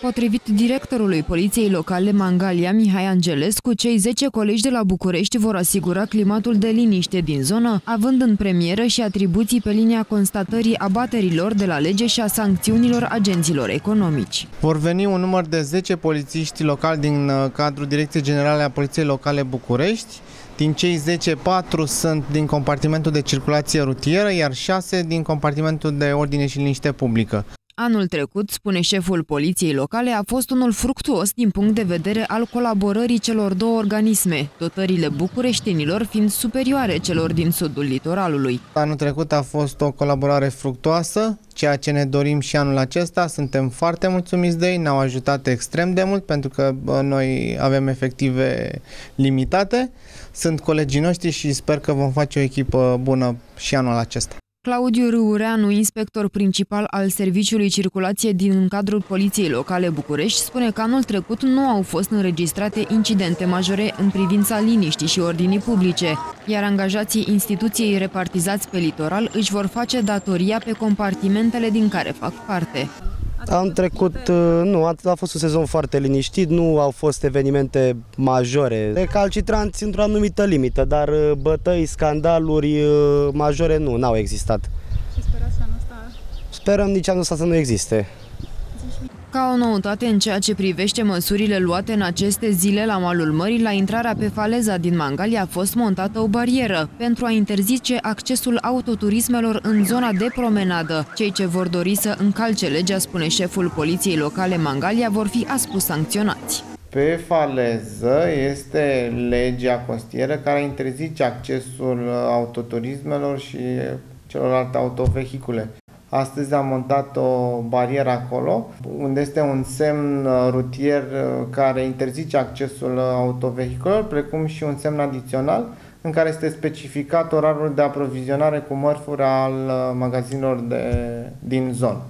Potrivit directorului Poliției Locale Mangalia, Mihai Angelescu, cei 10 colegi de la București vor asigura climatul de liniște din zonă, având în premieră și atribuții pe linia constatării abaterilor de la lege și a sancțiunilor agenților economici. Vor veni un număr de 10 polițiști locali din uh, cadrul Direcției Generale a Poliției Locale București, din cei 10, 4 sunt din compartimentul de circulație rutieră, iar 6 din compartimentul de ordine și liniște publică. Anul trecut, spune șeful poliției locale, a fost unul fructuos din punct de vedere al colaborării celor două organisme, dotările bucureștinilor fiind superioare celor din sudul litoralului. Anul trecut a fost o colaborare fructuoasă, ceea ce ne dorim și anul acesta. Suntem foarte mulțumiți de ei, ne-au ajutat extrem de mult pentru că noi avem efective limitate. Sunt colegii noștri și sper că vom face o echipă bună și anul acesta. Claudiu Râureanu, inspector principal al Serviciului Circulație din cadrul Poliției Locale București, spune că anul trecut nu au fost înregistrate incidente majore în privința liniștii și ordinii publice, iar angajații instituției repartizați pe litoral își vor face datoria pe compartimentele din care fac parte. Am trecut, uh, nu, a, a fost un sezon foarte liniștit, nu au fost evenimente majore. Recalcitranți într-o anumită limită, dar uh, bătăi, scandaluri uh, majore nu, n-au existat. Și sperați anul ăsta? Sperăm nici anul ăsta să nu existe. Ca o noutate în ceea ce privește măsurile luate în aceste zile la malul mării, la intrarea pe faleza din Mangalia a fost montată o barieră pentru a interzice accesul autoturismelor în zona de promenadă. Cei ce vor dori să încalce legea, spune șeful poliției locale Mangalia, vor fi aspus sancționați. Pe faleză este legea costieră care interzice accesul autoturismelor și celorlalte autovehicule. Astăzi am montat o barieră acolo, unde este un semn uh, rutier uh, care interzice accesul autovehiculelor, precum și un semn adițional în care este specificat orarul de aprovizionare cu mărfuri al uh, magazinelor de, din zonă.